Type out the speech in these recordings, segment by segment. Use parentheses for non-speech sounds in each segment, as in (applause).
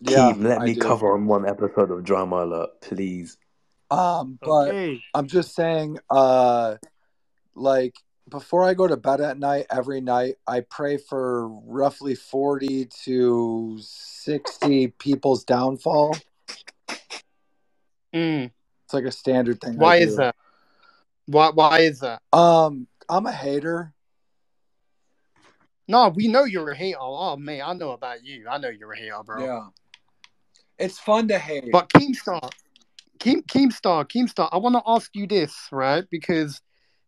Yeah, Keem, let I me do. cover on one episode of Drama Alert, please. Um, but Okay. I'm just saying, uh, like before I go to bed at night, every night I pray for roughly forty to sixty people's downfall. Mm. It's like a standard thing. Why is that? Why why is that? Um, I'm a hater. No, we know you're a hater. Oh man, I know about you. I know you're a hater, bro. Yeah, it's fun to hate. But Keemstar, Keem Keemstar, Keemstar, I want to ask you this, right? Because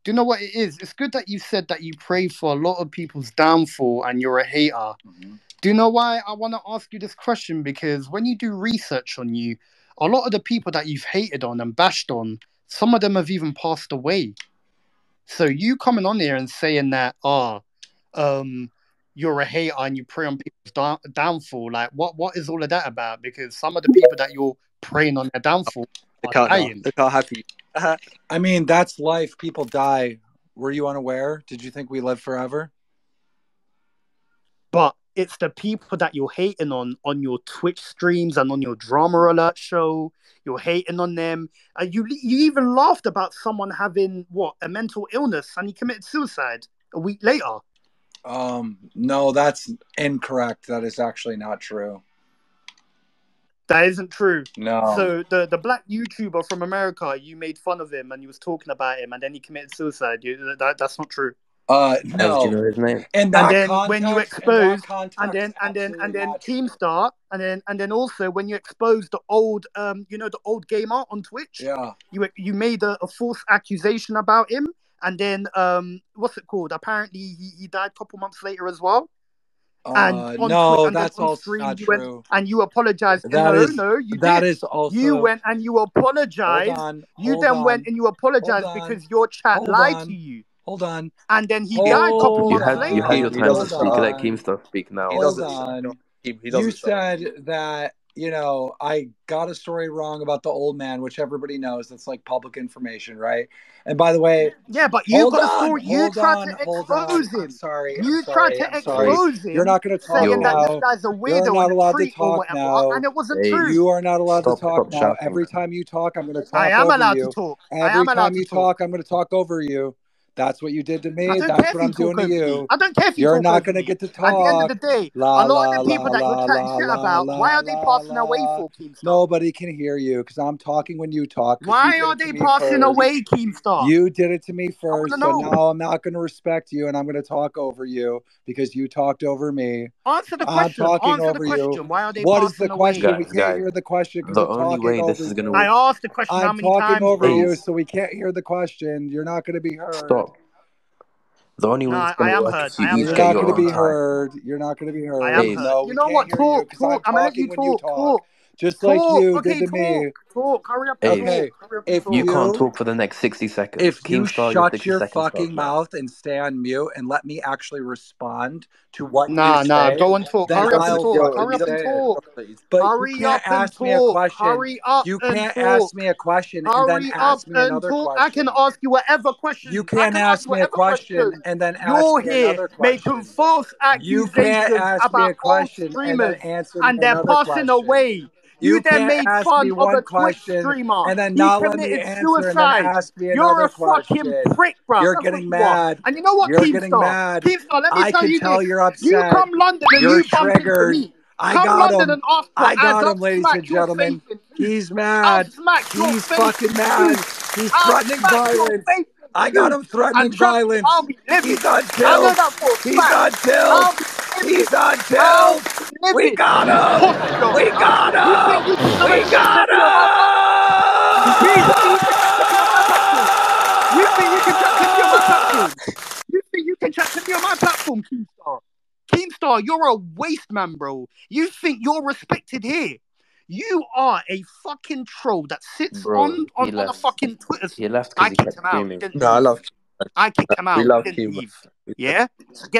do you know what it is? It's good that you said that you pray for a lot of people's downfall and you're a hater. Mhm. Do you know why I want to ask you this question? Because when you do research on you, a lot of the people that you've hated on and bashed on, some of them have even passed away. So you coming on here and saying that, ah, um, you're a hater and you pray on people's down- downfall, like what what is all of that about? Because some of the people that you're praying on their downfall Look are how dying. look how happy. I mean, that's life. People die. Were you unaware? Did you think we live forever? but it's the people that you're hating on on your Twitch streams and on your drama alert show. You're hating on them, and you you even laughed about someone having what a mental illness and he committed suicide a week later. Um, no, that's incorrect. That is actually not true. That isn't true. No. So the the black YouTuber from America, you made fun of him and you was talking about him, and then he committed suicide. You, that that's not true. uh, As you no. know his name? And then context, when you in expose- context, and then and then and then not true. Keemstar, and then and then also when you expose the old um you know the old gamer on Twitch, Yeah. you you made a, a false accusation about him, and then um what's it called? Apparently he, he died a couple months later as well. And Uh, on no, Twi- and that's on all stream not you went- true. And you apologized. That no, is- no, you That did. is also. you went and you apologized. Hold on. You then on, went and you apologized on. because your chat lied on. to you, Hold on. and then he Hold died a couple. You months had later. you had your time to speak. Let up. Keemstar speak now. He Hold doesn't on. He, he You doesn't shut. said that you know I got a story wrong about the old man, which everybody knows. That's like public information, right? And by the way, Yeah, but you hold got on. You hold tried on, to hold on. expose I'm him. sorry. I'm You sorry, tried to I'm sorry. expose him. You're not going to talk saying that this guy's a You're not and allowed to talk now. and it wasn't Hey, true. You are not allowed Stop- to talk stop now. shouting. Every time you talk, I'm going to talk I am over allowed you. to talk. I Every am allowed time to you talk. talk, I'm going to talk over you. That's what you did to me. That's what I'm doing to over me. you. I don't care if you You're not going to get to talk. At the end of the day, La a lot la of the people la that la you're chatting la shit about, la why are they la passing away la. for Keemstar? Nobody can hear you because I'm talking when you talk. Why did are they passing first. away, Keemstar? You did it to me wanna first, so know. now I'm not going to respect you, and I'm going to talk over you because you talked over me. Answer the question. I'm talking Answer the over you. Why are they What is passing the away? question? We can't guys, hear the question because the I'm only talking way over this is you. gonna I asked the question how I'm talking over you, so we can't hear the question. You're not going to be heard. stop. The only way No, it's I gonna am heard. you I am each You're heard. not going to be heard. You're not going to be heard. I am Hey, heard. No, You know what? hear you Talk, I'm talk. I'm gonna let you talking you talk. talk, Talk. Just like you Okay, did to talk. me. Talk. Hurry up and Hey, Okay. Hurry up if talk. you can't talk for the next sixty seconds. if you Keemstar, your shut your fucking starts mouth and stay on mute and let me actually respond to what Nah, you nah. say, Go and talk. then Hurry up and I'll talk. Yo, fucking Hurry he up and say doesn't. it. talk. But you can't up ask me a question. Hurry up You can't ask me a question and then ask me another talk. I can ask you whatever question. You can't ask ask me a question question. and then ask You're me here another making question. false You can't accusations ask me a about old question and then streamers, answer me and they're passing away. You You then made fun of a Twitch question streamer. and then He not let me committed answer and suicide. ask me You're another a fucking question. prick, bro. You're That's getting you mad. And you know what, You're getting mad. Keemstar, let me I tell can you tell this. you're upset. You come London and You're you bump into triggered. me. I Come got London him. and ask for I got him, ladies and gentlemen. face in two. He's mad. He's fucking mad. He's threatening violence. I got him threatening violence. I'll be livid. He's on tilt. that for a He's on tilt. I'll be livid. He's on tilt. be We got him. (laughs) We got You think you him. We got to me on my platform? You think you can chat to me on my platform? You think you can chat to me on my platform? You think you can chat to me on my platform, Keemstar? Keemstar, you're a waste man, bro. You think you're respected here? You are a fucking troll that sits Bro, on on, on a fucking Twitter. He left I he kicked him out. He screaming. didn't No, I leave. love. I kicked him out. We He love didn't Keem. Yeah. Get